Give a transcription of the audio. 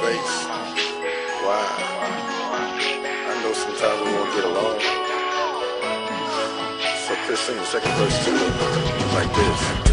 face. Why? I know sometimes we won't get along. So Chris sing the second verse to it like this.